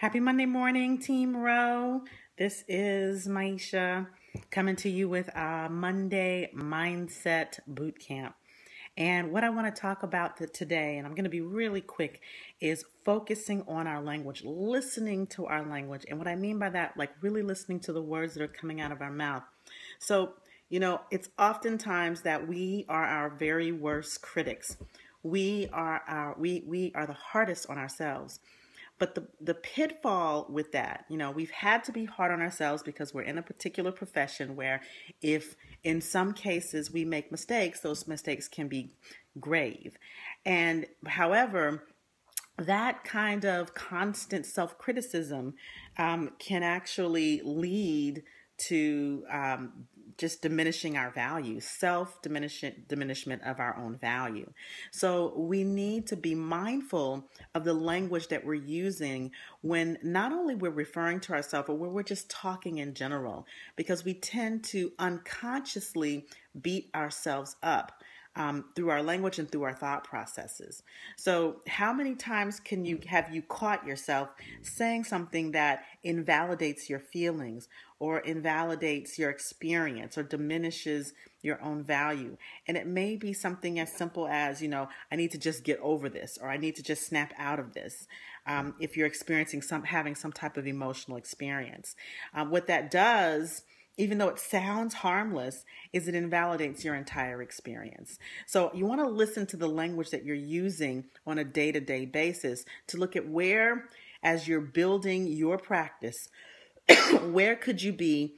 Happy Monday morning, Team Row. This is Maiysha coming to you with a Monday Mindset Boot Camp. And what I want to talk about today, and I'm going to be really quick, is focusing on our language, listening to our language. And what I mean by that, like really listening to the words that are coming out of our mouth. So, you know, it's oftentimes that we are our very worst critics. We are our we we are the hardest on ourselves. But the, the pitfall with that, you know, we've had to be hard on ourselves because we're in a particular profession where if in some cases we make mistakes, those mistakes can be grave. And however, that kind of constant self criticism um, can actually lead to um, just diminishing our value, self diminishment of our own value. So we need to be mindful of the language that we're using when not only we're referring to ourselves, but we're just talking in general, because we tend to unconsciously beat ourselves up um, through our language and through our thought processes. So, how many times can you have you caught yourself saying something that invalidates your feelings or invalidates your experience or diminishes your own value? And it may be something as simple as, you know, I need to just get over this or I need to just snap out of this. Um, if you're experiencing some having some type of emotional experience, um, what that does even though it sounds harmless, is it invalidates your entire experience. So you want to listen to the language that you're using on a day to day basis to look at where, as you're building your practice, where could you be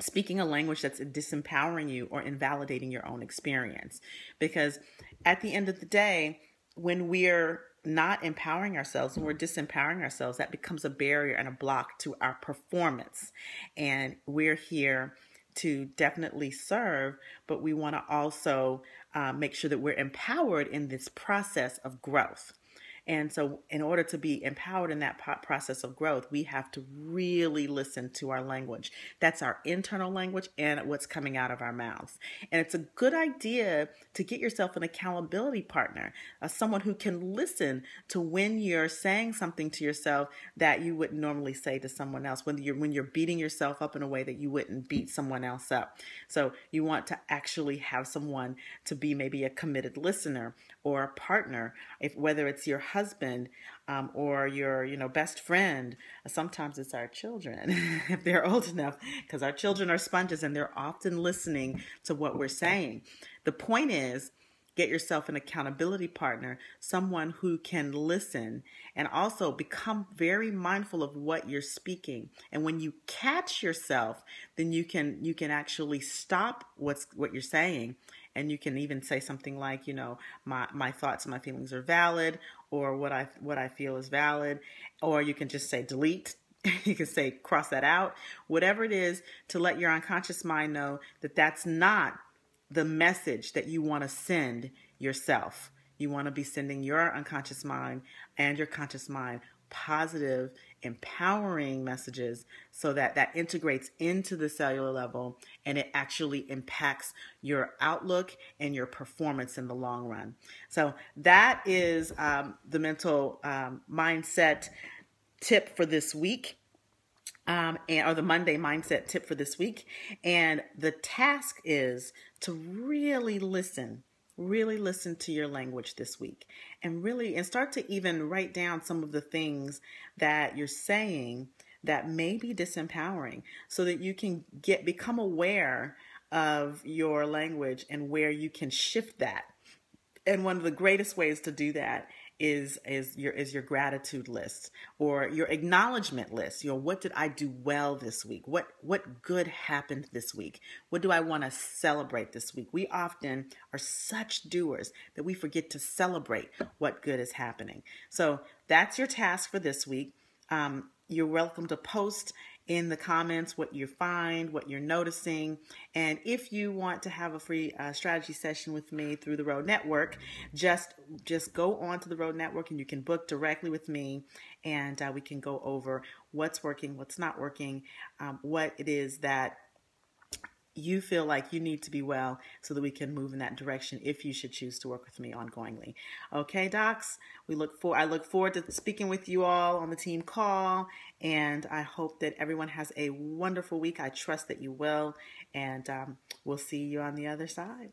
speaking a language that's disempowering you or invalidating your own experience? Because at the end of the day, when we're not empowering ourselves, when we're disempowering ourselves, that becomes a barrier and a block to our performance. And we're here to definitely serve, but we want to also uh, make sure that we're empowered in this process of growth. And so, in order to be empowered in that process of growth, we have to really listen to our language. That's our internal language and what's coming out of our mouths. And it's a good idea to get yourself an accountability partner, uh, someone who can listen to when you're saying something to yourself that you wouldn't normally say to someone else. When you're when you're beating yourself up in a way that you wouldn't beat someone else up. So you want to actually have someone to be maybe a committed listener or a partner, if whether it's your husband um, or your you know best friend. Sometimes it's our children if they're old enough, because our children are sponges and they're often listening to what we're saying. The point is. Get yourself an accountability partner, someone who can listen and also become very mindful of what you're speaking. And when you catch yourself, then you can you can actually stop what's what you're saying and you can even say something like you know my my thoughts and my feelings are valid or what i what i feel is valid or you can just say delete. You can say cross that out. Whatever it is to let your unconscious mind know that that's not the message that you want to send yourself. You want to be sending your unconscious mind and your conscious mind positive, empowering messages so that that integrates into the cellular level and it actually impacts your outlook and your performance in the long run. So that is um, the mental um, mindset tip for this week. Um, and or the Monday mindset tip for this week. And the task is to really listen really listen to your language this week and really and start to even write down some of the things that you're saying that may be disempowering so that you can get become aware of your language and where you can shift that. And one of the greatest ways to do that is is your is your gratitude list or your acknowledgement list. You know, what did I do well this week? What what good happened this week? What do I want to celebrate this week? We often are such doers that we forget to celebrate what good is happening. So that's your task for this week. Um, you're welcome to post in the comments what you find, what you're noticing. And if you want to have a free uh, strategy session with me through the Road Network, just just go on to the Road Network and you can book directly with me, and uh, we can go over what's working, what's not working, um, what it is that you feel like you need to be well so that we can move in that direction if you should choose to work with me ongoingly. Okay, docs, we look for I look forward to speaking with you all on the team call and I hope that everyone has a wonderful week. I trust that you will and um, we'll see you on the other side.